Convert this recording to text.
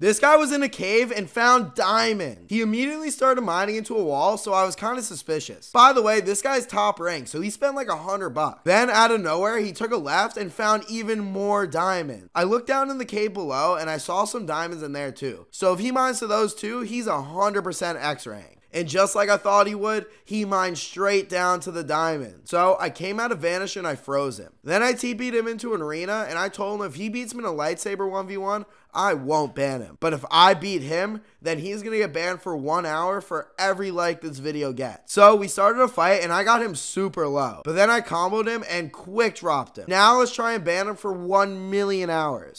This guy was in a cave and found diamond. He immediately started mining into a wall, so I was kind of suspicious. By the way, this guy's top rank, so he spent like a hundred bucks. Then out of nowhere, he took a left and found even more diamond. I looked down in the cave below and I saw some diamonds in there too. So if he mines to those two, he's a hundred percent X-raying. And just like I thought he would, he mined straight down to the diamond. So I came out of Vanish and I froze him. Then I TP'd him into an arena and I told him if he beats me in a lightsaber 1v1, I won't ban him. But if I beat him, then he's gonna get banned for one hour for every like this video gets. So we started a fight and I got him super low. But then I comboed him and quick dropped him. Now let's try and ban him for 1 million hours.